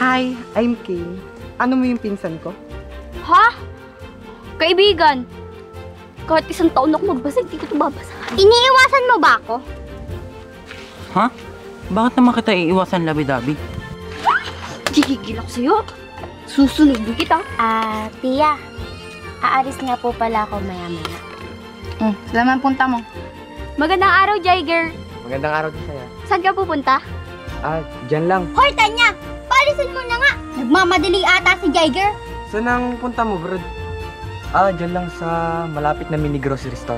Hi, I'm Kay. Ano mo yung pinsan ko? Ha? Kaibigan, kahit isang taon ako magbasa, hindi ko ito babasa. Iniiwasan mo ba ako? Ha? Bakit naman kita iiwasan labi-dabi? Gigigil ako sa'yo. Susunodin kita. Ah, Tia. Aalis nga po pala ako maya-maya. Hmm, saan punta mo? Magandang araw, Jiger. Magandang araw din sa'yo. Saan ka pupunta? Ah, dyan lang. Hoy, Tanya! Palisin mo na nga! Nagmamadali ata si Jiger. Saan ang punta mo, bro? Ah, dyan lang sa malapit na mini grocery store.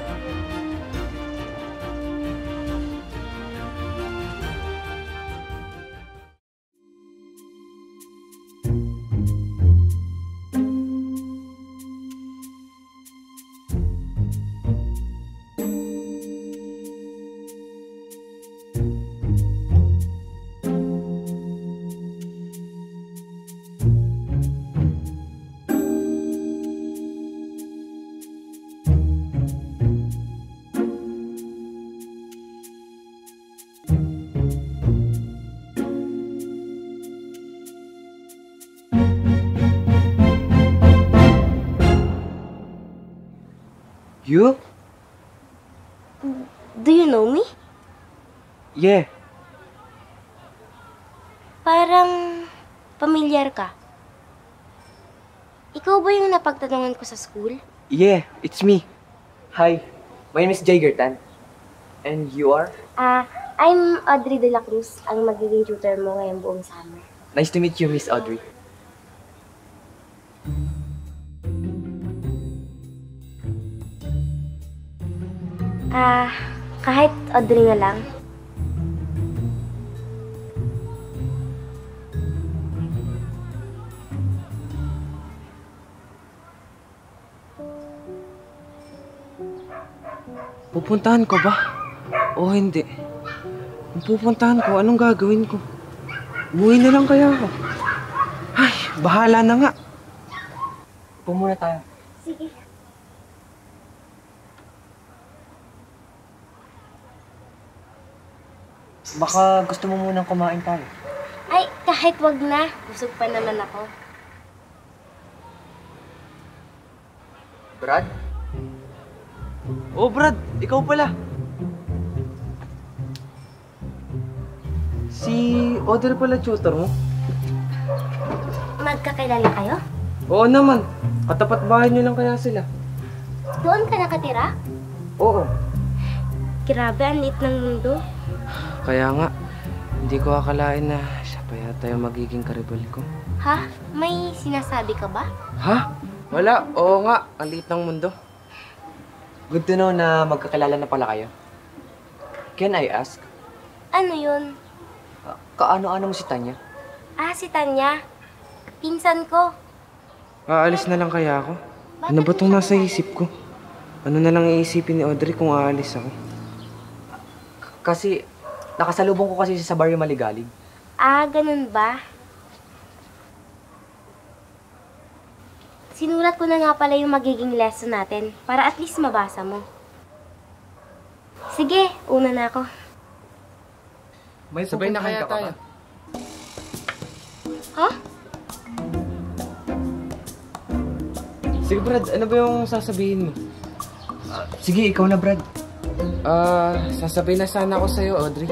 You? Do you know me? Yeah. Parang pamilyar ka. Ikaw ba yung napagtanungan ko sa school? Yeah, it's me. Hi, my name is Jay Gertan. And you are? Ah, I'm Audrey de la Cruz, ang magiging tutor mo ngayong buong summer. Nice to meet you, Miss Audrey. Ah, kahit Audrey na lang. Pupuntahan ko ba? O hindi? Kung pupuntahan ko, anong gagawin ko? Umuwi na lang kaya ako. Ay, bahala na nga. Upo muna tayo. Sige. Baka gusto mo munang kumain tayo. Ay, kahit wag na. Busog pa naman ako. Brad? Oh, Brad, ikaw pala. Si Audrey pala tutor mo? Magkakilala kayo? Oo naman. Katapat bahay niyo lang kaya sila. Doon ka nakatira? Oo. Grabe, ang liit ng mundo. Kaya nga, hindi ko akalain na siya pa yata yung magiging karibal ko. Ha? May sinasabi ka ba? Ha? Wala. Oo nga. Ang liit ng mundo. Good to know na magkakilala na pala kayo. Can I ask? Ano yun? ah, kaano-ano mo si Tanya? Ah, si Tanya. Pinsan ko. Aalis na lang kaya ako? Ano ba itong nasa isip ko? Ano na lang iisipin ni Audrey kung aalis ako? Kasi, nakasalubong ko kasi sa barrio Maligalig. Ah, ganun ba? Sinulat ko na nga pala yung magiging lesson natin para at least mabasa mo. Sige, una na ako. May Sabay na kaya tayo. Ha? Sige, Brad. Ano ba yung sasabihin mo? sige, ikaw na, Brad. Ah, sasabihin na sana ako sa'yo, Audrey.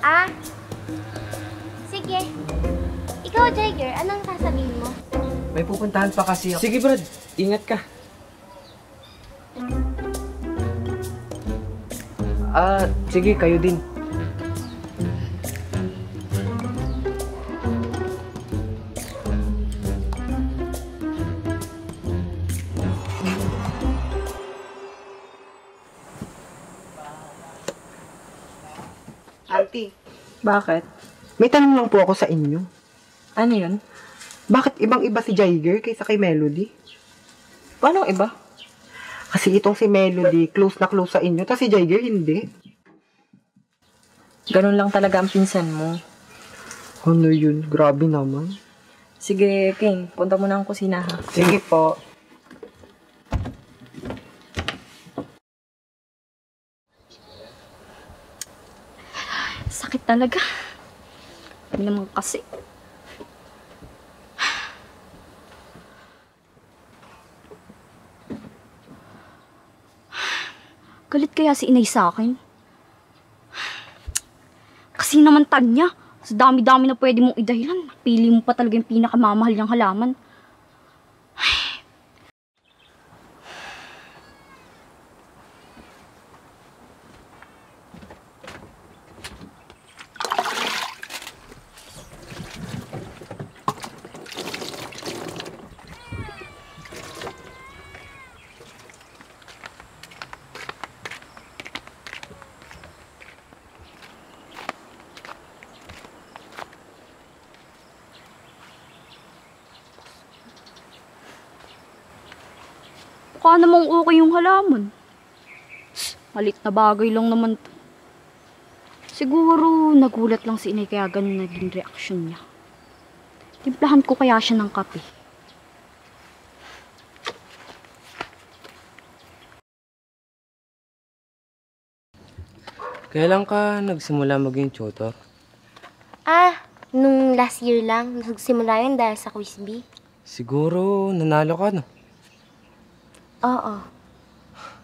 Ah, sige. Ikaw, Jiger, anong sasabihin mo? May pupuntahan pa kasi ako. Sige, Brad. Ingat ka. Ah, sige, kayo din. Bakit? may tanong lang po ako sa inyo. Ano yun? Bakit ibang-iba si Jiger kaysa kay Melody? Paano iba? Kasi itong si Melody, close na close sa inyo, tapos si Jiger hindi. Ganun lang talaga ang pinsan mo. Ano yun? Grabe naman. Sige, King, punta mo na ang kusina ha. Sige po. Sakit talaga. Hindi naman kasi. Galit kaya si inay sa akin? Kasi naman tanya, sa dami-dami na pwede mong idahilan, pili mo pa talaga yung pinakamamahal niyang halaman. Mukha namang okay yung halaman. Malit na bagay lang naman to. Siguro nagulat lang si inay kaya ganun naging reaksyon niya. Timplahan ko kaya siya ng kape. Kailan ka nagsimula maging tutor? Ah, nung last year lang, nagsimula yun dahil sa quiz bee. Siguro nanalo ka, no? Oo.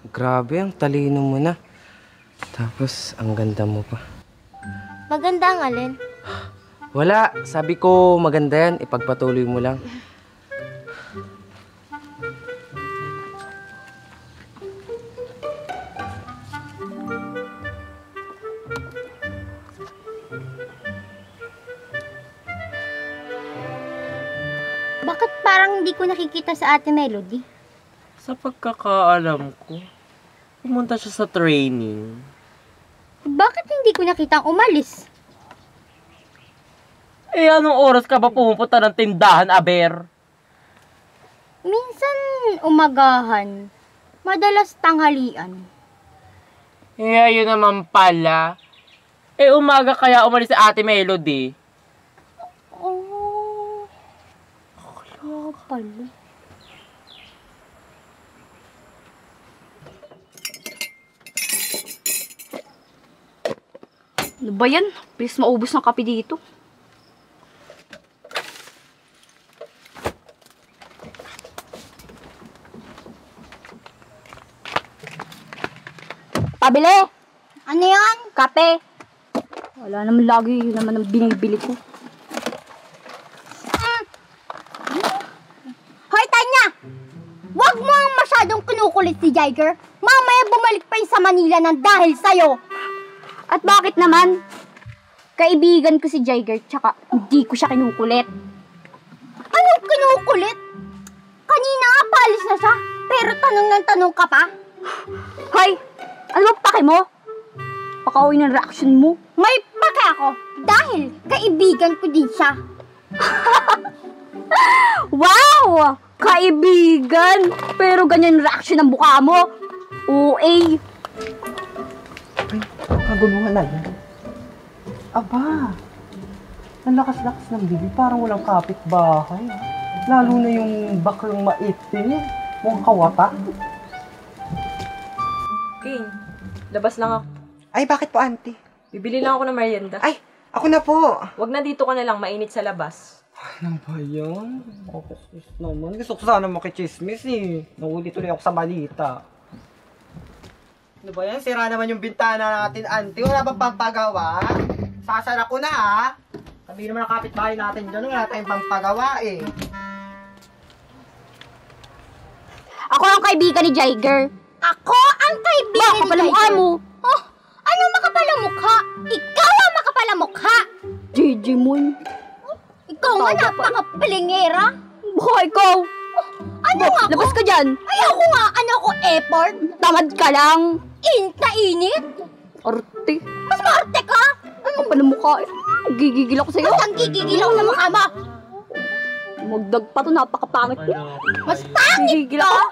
Grabe, ang talino mo na. Tapos, ang ganda mo pa. Maganda ang alin. Wala, sabi ko maganda yan, ipagpatuloy mo lang. Bakit parang hindi ko nakikita sa ate Melody? Sa pagkakaalam ko, pumunta siya sa training. Bakit hindi ko nakita umalis? Eh, anong oras ka ba pumunta ng tindahan, Aber? Minsan umagahan. Madalas tanghalian. Eh, ayun naman pala. Eh, umaga kaya umalis si Ate Melody. Oh. Kaya pala. Ano ba yan? Please maubos ng kape dito. Pabili! Ano yan? Kape! Wala naman lagi, yun naman ang binibili ko. Hoy, Tanya! Huwag mo ang masyadong kinukulit si Jiger. Mamaya bumalik pa yun sa Manila ng dahil sa'yo. At bakit naman? Kaibigan ko si Jiger, tsaka hindi ko siya kinukulit. Anong kinukulit? Kanina nga palis na siya, pero tanong ng tanong ka pa. Hoy! Ano ba pake mo? Pakawin ng reaction mo. May pake ako dahil kaibigan ko din siya. Wow! Kaibigan! Pero ganyan reaction ng mukha mo. OA. Kaguluhan na yan. Aba, ang lakas-lakas ng bibi, parang walang kapitbahay. ah. Lalo na yung baklang maitim, mukhang kawata. King, labas lang ako. Ay, bakit po, auntie? Bibili lang ako ng merienda. Ay, ako na po. Wag na dito ka na lang, mainit sa labas. Ano ba yan? Ako sus naman. Gusto ko sana makichismis eh. Nahuli tuloy ako sa balita. Ano ba yan? Sira naman yung bintana natin, auntie. Wala bang pampagawa? Sasara ko na ha. Sabi naman ang kapitbahay natin dyan, wala tayong pampagawa eh. Ako ang kaibigan ni Jiger. Ako ang kaibigan Baka pala mukha mo. Oh, ano makapala mukha? Ikaw ang makapala mukha. JJ Moon. Ikaw nga napakapalingera. Baka ikaw. Ano Ba- nga ako? Labas ka dyan. Ayoko nga, ano ako, effort? Tamad ka lang. Inta init? Arte. Mas maarte ka? Ano pa ng mukha? eh? Gigigil ako sa'yo. Mas ang gigigilaw sa mukha mo. Magdag pa to, napakapangit mo. Mas pangit Gigigil ako.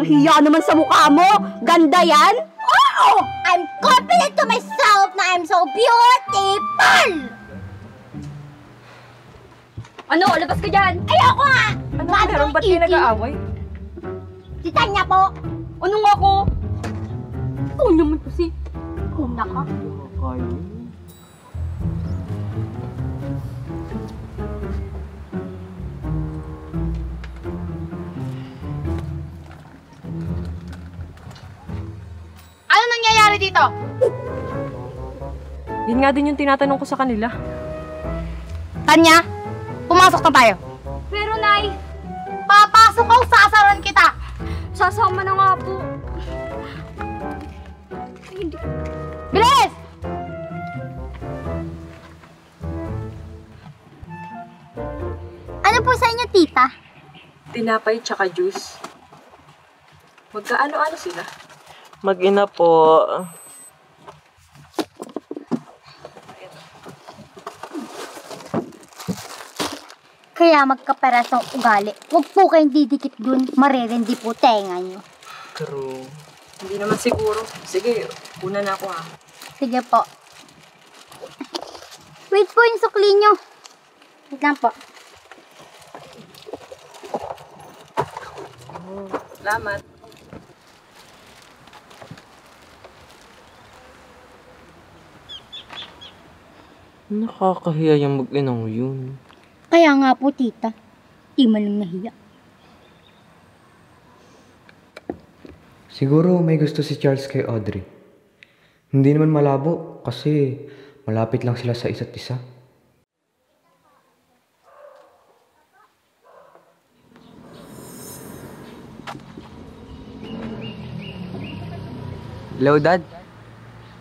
Nahiya naman sa mukha mo. Ganda yan. Oo! I'm confident to myself na I'm so beautiful! Ano, labas ka dyan. Ayoko nga! Ano meron? Ba't kayo nag-aaway? Si Tanya po! Ano nga ako? Ikaw naman kasi. Una ka. Ano nangyayari dito? Yun nga din yung tinatanong ko sa kanila. Tanya, pumasok na tayo. Pero Nay, Papasok ka sasaran kita. Sasama na nga po. Hindi. Bilis! Ano po sa inyo, tita? Tinapay tsaka juice. Magkaano-ano sila? Mag-ina po. Kaya magkaparas ng ugali. Huwag po kayong didikit dun. Maririndi po tenga nyo. True. Hindi naman siguro. Sige, una na ako ha. Sige po. Wait po yung sukli nyo. Wait lang po. Salamat. Nakakahiya yung mag-inang yun. Kaya nga po, tita. Di man lang nahiya. Siguro may gusto si Charles kay Audrey. Hindi naman malabo kasi malapit lang sila sa isa't isa. Hello, Dad.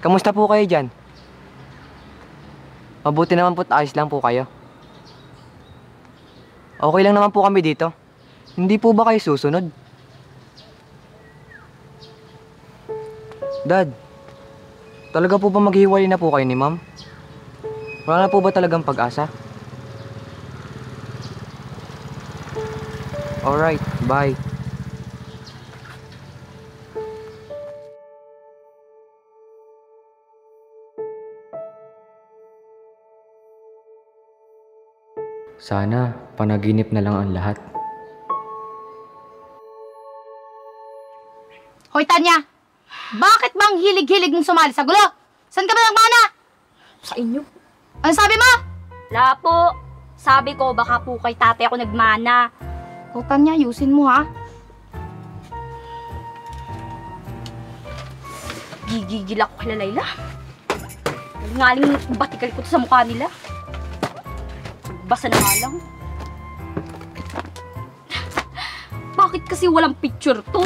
Kamusta po kayo dyan? Mabuti naman po't ayos lang po kayo. Okay lang naman po kami dito. Hindi po ba kayo susunod? Dad, talaga po ba maghiwalay na po kayo ni Ma'am? Wala na po ba talagang pag-asa? Alright, bye. Sana panaginip na lang ang lahat. Hoy, Tanya! Bakit bang hilig-hilig mong sumali sa gulo? Saan ka ba nagmana? Sa inyo. Ano sabi mo? Wala po. Sabi ko, baka po kay tatay ako nagmana. O, Tanya, ayusin mo ha. Gigigil ako kay Layla. Ngaling batikal ko to sa mukha nila. Basa na nga lang. Bakit kasi walang picture to?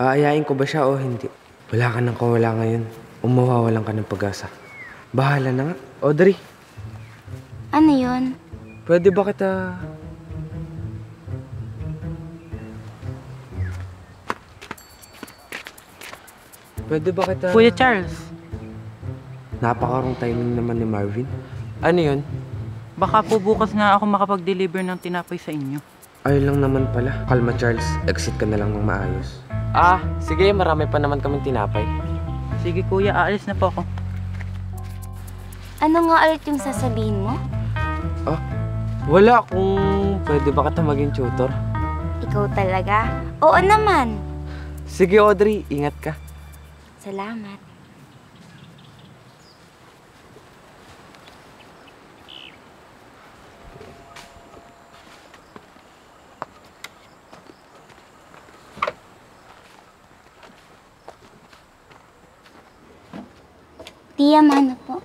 Aayain ko ba siya o hindi? Wala ka nang kawala ngayon. Umuwawalan ka ng pag-asa. Bahala na nga. Audrey, Ano yun? pwede ba kita... Pwede ba kita... Kuya Charles, Napakarong timing naman ni Marvin. Ano yun? baka po bukas nga ako makapag-deliver ng tinapay sa inyo. Ayun lang naman pala. Kalma Charles, exit ka na lang ng maayos. Ah, sige, marami pa naman kaming tinapay. Sige kuya, aalis na po ako. Ano nga ulit yung sasabihin mo? Wala kung pwede ba kita maging tutor. Ikaw talaga? Oo naman. Sige Audrey, ingat ka. Salamat. Tia, mano po.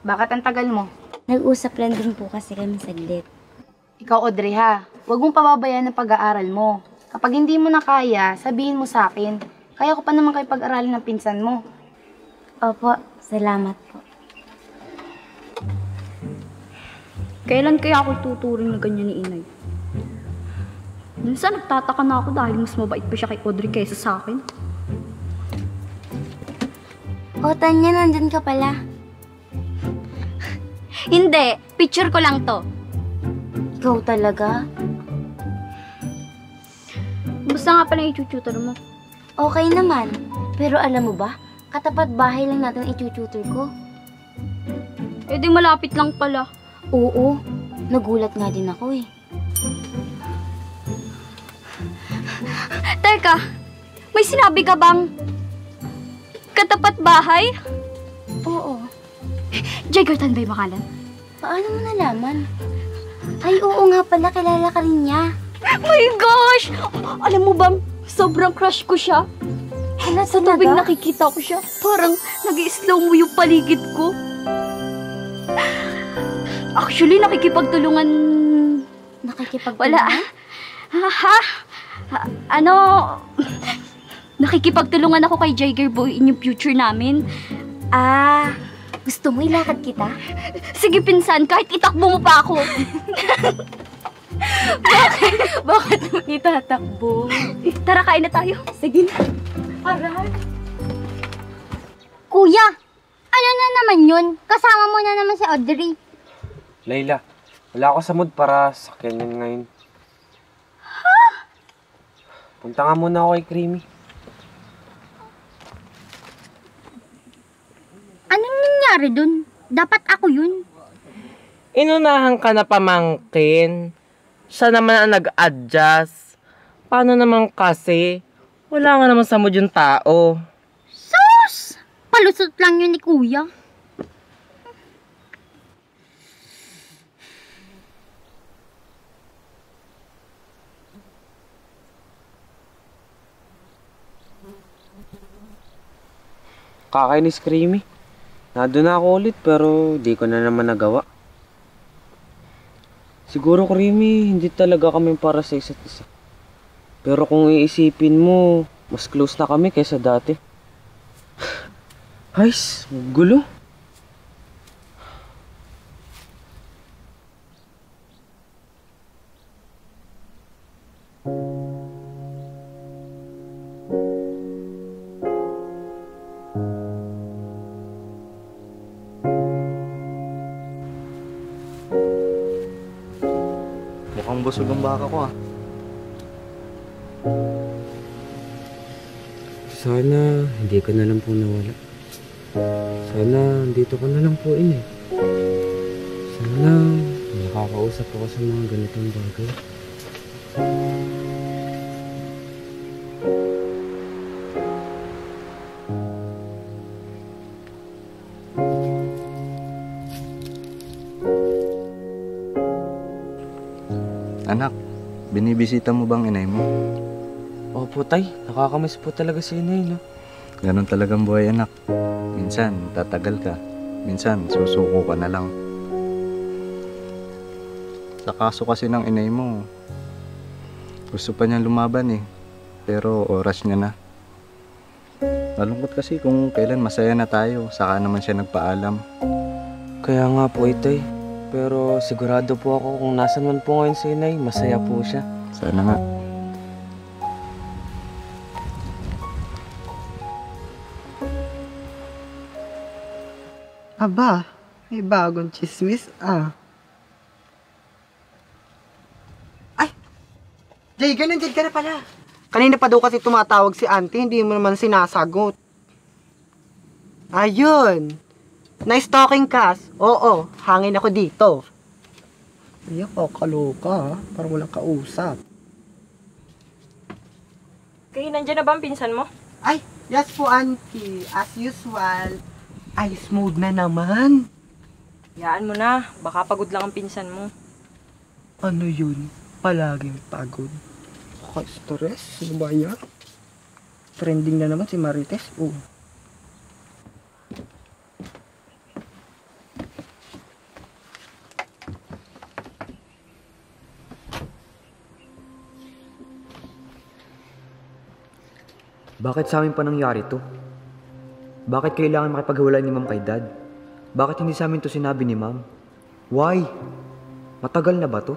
Bakit ang tagal mo? Nag-usap lang din po kasi kami saglit. Ikaw, Audrey, ha? Huwag mong pababayaan ang pag-aaral mo. Kapag hindi mo na kaya, sabihin mo sa akin. Kaya ko pa naman kayo pag-aralin ng pinsan mo. Opo, salamat po. Kailan kaya ako tuturing na ganyan ni Inay? Minsan nagtataka na ako dahil mas mabait pa siya kay Audrey kaysa sa akin. O, Tanya, nandun ka pala. Hindi, picture ko lang to. Ikaw talaga? Basta nga pala i-tutor mo. Okay naman. Pero alam mo ba, katapat bahay lang natin i-tutor ko. Eh di malapit lang pala. Oo, nagulat nga din ako eh. Teka, may sinabi ka bang katapat bahay? Oo. Jaggertan ba yung makalan? Paano mo nalaman? Ay, oo nga pala. Kilala ka rin niya. My gosh! Alam mo bang, sobrang crush ko siya. Hala, Sa tubig nakikita ko siya. Parang nag slow mo yung paligid ko. Actually, nakikipagtulungan... Nakikipag Wala. Ha? ha? Ha- Ano? Nakikipagtulungan ako kay Jagger Boy in yung future namin. Ah, gusto mo ilakad kita? Sige, pinsan, kahit itakbo mo pa ako. Bakit mo itatakbo? Tara, kain na tayo. Sige na. Aray. Kuya, ano na naman yun? Kasama mo na naman si Audrey. Layla, wala ako sa mood para sakyan yan ngayon. Punta nga muna ako kay Creamy. Anong nangyari dun? Dapat ako yun. Inunahan ka na pamangkin. Siya naman ang nag-adjust. Paano naman kasi? Wala nga naman sa mood yung tao. Sus! Palusot lang yun ni Kuya. Kakainis Creamy. Nado na ako ulit pero di ko na naman nagawa. Siguro Creamy, hindi talaga kami para sa isa't isa. Pero kung iisipin mo, mas close na kami kaysa dati. Guys, gulo. Busog ang baka ko ah. Sana hindi ka na lang po nawala. Sana dito ka na lang po in eh. Sana nakakausap ako sa mga ganitong bagay. Binibisita mo bang inay mo? Opo tay, nakakamiss po talaga si inay no. Ganon talagang buhay anak. Minsan, tatagal ka. Minsan, susuko ka na lang. Sa kaso kasi ng inay mo, gusto pa niya lumaban eh. Pero oras niya na. Malungkot kasi kung kailan masaya na tayo, saka naman siya nagpaalam. Kaya nga po itay. Pero sigurado po ako kung nasan man po ngayon si inay, masaya po siya. Sana nga. Aba, may bagong chismis ah. Ay! Jay, ganun Jay ka na pala. Kanina pa daw kasi tumatawag si auntie, hindi mo naman sinasagot. Ayun! Nice talking, Cass. Oo, hangin ako dito. Ay, kakaloka ha. Parang walang kausap. Kayo, nandiyan na ba ang pinsan mo? Ay, yes po, auntie. As usual, ice mode na naman. Yaan mo na. Baka pagod lang ang pinsan mo. Ano yun? Palaging pagod. Kaka-stress? Ano ba yan? Trending na naman si Marites. Oh. Bakit sa amin pa nangyari to? Bakit kailangan makipaghiwalay ni ma'am kay dad? Bakit hindi sa amin to sinabi ni ma'am? Why? Matagal na ba to?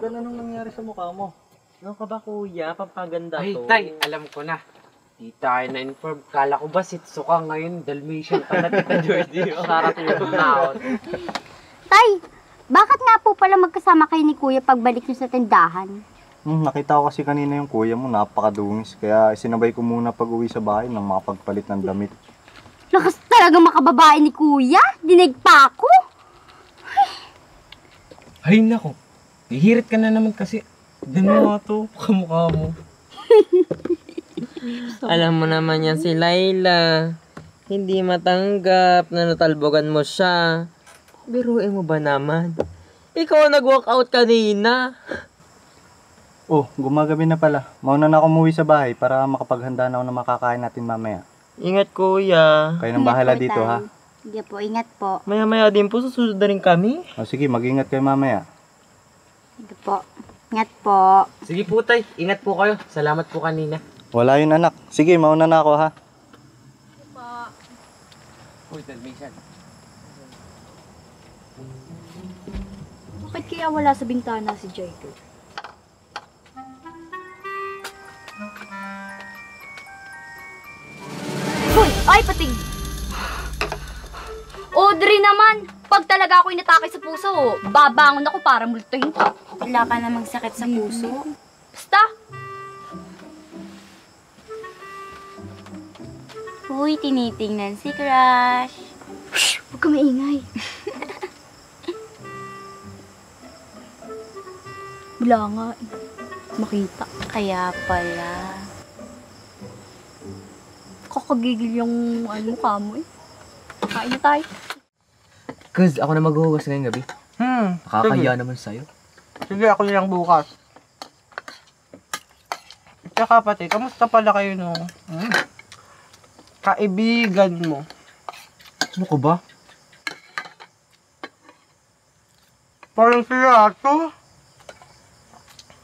Ganda nung nangyari sa mukha mo. Ano ka ba kuya? Pampaganda Ay, to. tay, alam ko na. Di tayo na-inform. Kala ko ba sitso ka ngayon? Dalmatian ka na tita Jordy. Sarap yung naon. Tay, bakit nga po pala magkasama kayo ni Kuya pagbalik niyo sa tindahan? Hmm, nakita ko kasi kanina yung kuya mo, napakadungis. Kaya sinabay ko muna pag uwi sa bahay nang makapagpalit ng damit. Lakas talaga makababae ni kuya. Dinig pa ako. Ay, nako. Hihirit ka na naman kasi. Mo nga to, kamukha mo. Alam mo naman yan si Laila. Hindi matanggap na natalbogan mo siya. Biruin mo ba naman? Ikaw ang nag-walk out kanina. Oh, gumagabi na pala. Mauna na ako umuwi sa bahay para makapaghanda na ako ng makakain natin mamaya. Ingat kuya. Kayo nang bahala dito ha. Sige po, ingat po. Maya-maya din po, susunod na rin kami. O sige, mag-ingat kayo mamaya. Sige po. Ingat po. Sige po, tay. Ingat po kayo. Salamat po kanina. Wala yun anak. Sige, mauna na ako ha. Uy, Dalmation. Bakit kaya wala sa bintana si Jacob? Hoy! Ay, pating! Audrey naman! Pag talaga ako inatake sa puso, babangon ako para multuhin ka. Wala ka namang sakit sa puso. Basta! Uy, tinitingnan si Crush. Huwag ka maingay. Wala nga eh. Makita. Kaya pala. Kakagigil yung ano, mukha mo eh. Kain na tayo. Cause ako na maghuhugas ngayong gabi. Hmm, Nakakaya naman sa'yo. sige ako nilang bukas. Tsaka pati, kamusta pala kayo nung hmm, kaibigan mo? Ano ko ba? Parang siya to.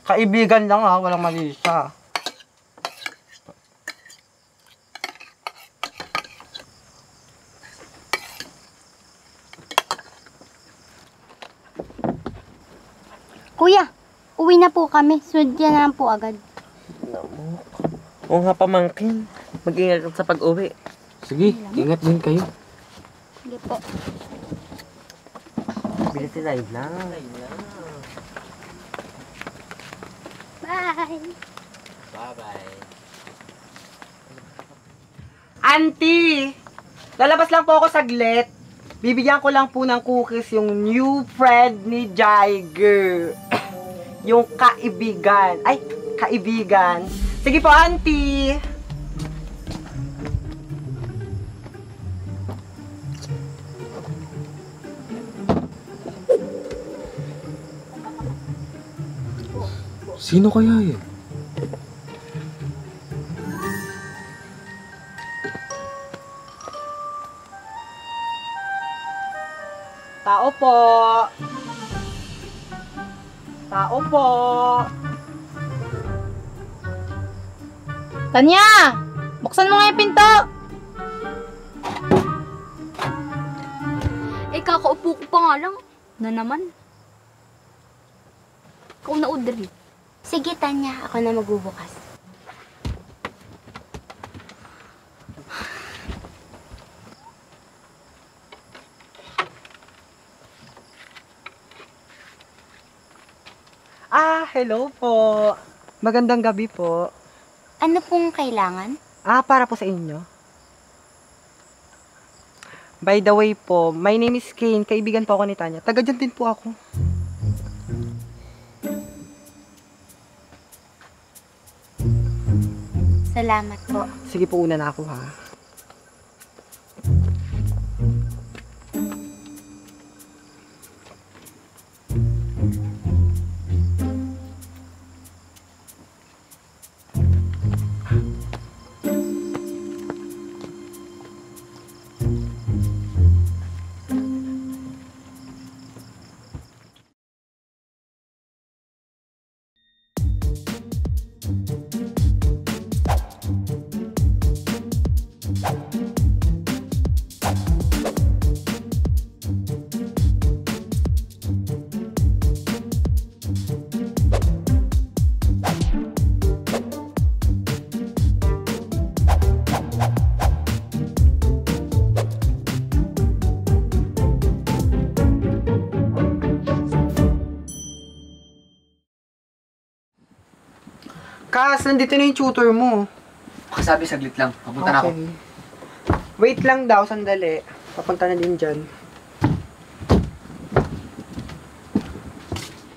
Kaibigan lang ha, walang mali siya. Kuya, uwi na po kami. Sunod na lang po agad. Oo nga pamangkin. Mag-ingat sa pag-uwi. Sige, ingat din kayo. Sige po. Bilis si Laila. Bye! Bye-bye. Auntie! Lalabas lang po ako saglit. Bibigyan ko lang po ng cookies yung new friend ni Jiger. yung kaibigan. Ay, kaibigan. Sige po, auntie! Sino kaya yun? Tao po! Tao po! Tanya! Buksan mo nga yung pinto! Eh, kakaupo ko pa nga lang. Na naman. Ikaw na, Audrey. Sige, Tanya. Ako na magbubukas. Ah, hello po. Magandang gabi po. Ano pong kailangan? Ah, para po sa inyo. By the way po, my name is Kane. Kaibigan po ako ni Tanya. Taga dyan din po ako. Salamat po. Sige po, una na ako ha. Kas, nandito na yung tutor mo. Makasabi saglit lang. Papunta na ako. Okay. Wait lang daw, sandali. Papunta na din dyan.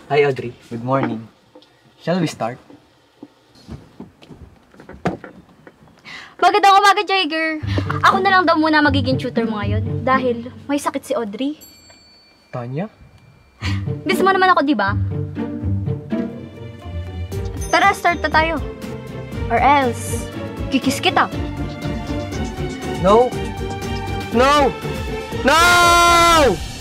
Hi, Audrey. Good morning. Shall we start? Magandang umaga, Jagger. Ako na lang daw muna magiging tutor mo ngayon dahil may sakit si Audrey. Tanya? Miss mo naman ako, di ba? Start na tayo. Or else, kikis kita. No! No! No!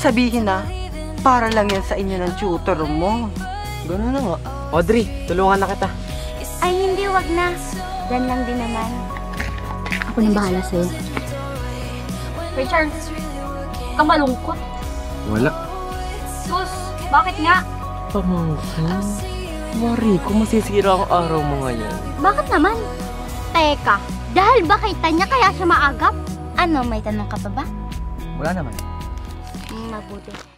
Sabihin na, para lang yan sa inyo ng tutor mo. Ganun na nga. Audrey, tulungan na kita. Ay, hindi, wag na. Dan lang din naman. Ako nang bahala sa'yo. Richard, ka malungkot. Wala. Sus, bakit nga? Pamangkin. Mari, kung masisira ang araw mo ngayon. Bakit naman? Teka, dahil ba kay Tanya kaya siya maagap? Ano, may tanong ka pa ba? Wala naman. Mm, mabuti.